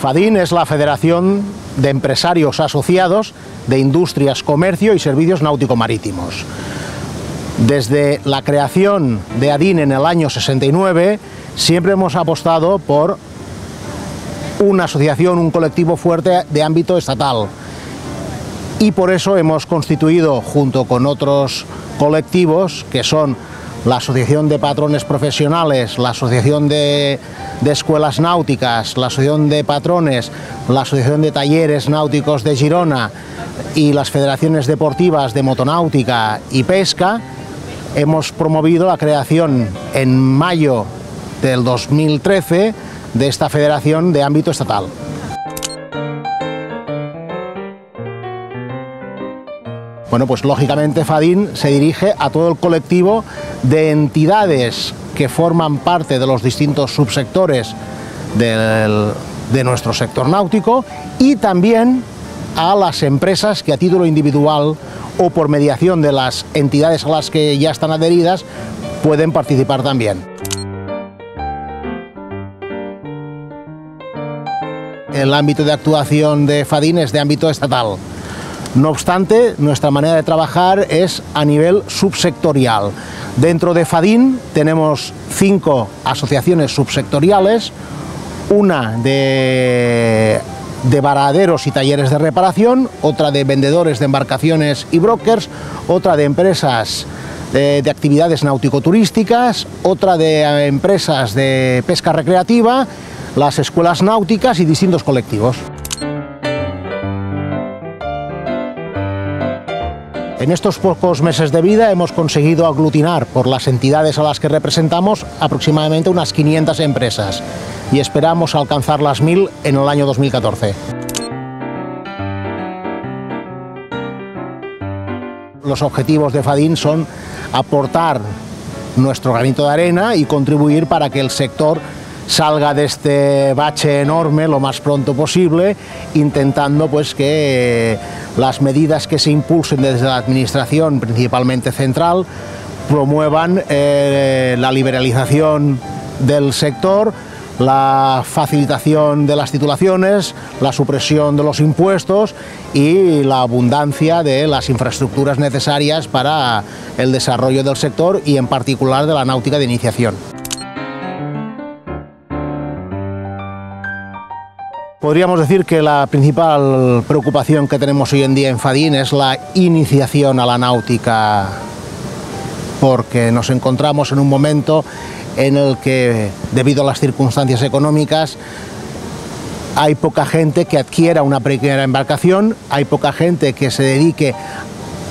FADIN es la Federación de Empresarios Asociados de Industrias, Comercio y Servicios Náutico-Marítimos. Desde la creación de ADIN en el año 69, siempre hemos apostado por una asociación, un colectivo fuerte de ámbito estatal. Y por eso hemos constituido, junto con otros colectivos, que son la Asociación de Patrones Profesionales, la Asociación de, Escuelas Náuticas, la Asociación de Patrones, la Asociación de Talleres Náuticos de Girona y las Federaciones Deportivas de Motonáutica y Pesca, hemos promovido la creación en mayo del 2013 de esta federación de ámbito estatal. Bueno, pues lógicamente FADIN se dirige a todo el colectivo de entidades que forman parte de los distintos subsectores de nuestro sector náutico y también a las empresas que a título individual o por mediación de las entidades a las que ya están adheridas pueden participar también. El ámbito de actuación de FADIN es de ámbito estatal. No obstante, nuestra manera de trabajar es a nivel subsectorial. Dentro de FADIN tenemos cinco asociaciones subsectoriales, una de, de varaderos y talleres de reparación, otra de vendedores de embarcaciones y brokers, otra de empresas de, de actividades náutico-turísticas, otra de eh, empresas de pesca recreativa, las escuelas náuticas y distintos colectivos. En estos pocos meses de vida hemos conseguido aglutinar por las entidades a las que representamos aproximadamente unas 500 empresas y esperamos alcanzar las 1000 en el año 2014. Los objetivos de FADIN son aportar nuestro granito de arena y contribuir para que el sector salga de este bache enorme lo más pronto posible, intentando pues que las medidas que se impulsen desde la Administración, principalmente central, promuevan eh, la liberalización del sector, la facilitación de las titulaciones, la supresión de los impuestos y la abundancia de las infraestructuras necesarias para el desarrollo del sector y en particular de la náutica de iniciación. Podríamos decir que la principal preocupación que tenemos hoy en día en Fadín es la iniciación a la náutica, porque nos encontramos en un momento en el que, debido a las circunstancias económicas, hay poca gente que adquiera una primera embarcación, hay poca gente que se dedique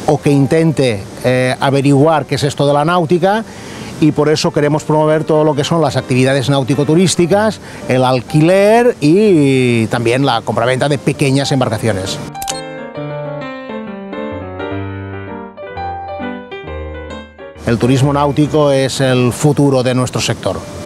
o que intente eh, averiguar qué es esto de la náutica y por eso queremos promover todo lo que son las actividades náutico-turísticas, el alquiler y también la compraventa de pequeñas embarcaciones. El turismo náutico es el futuro de nuestro sector.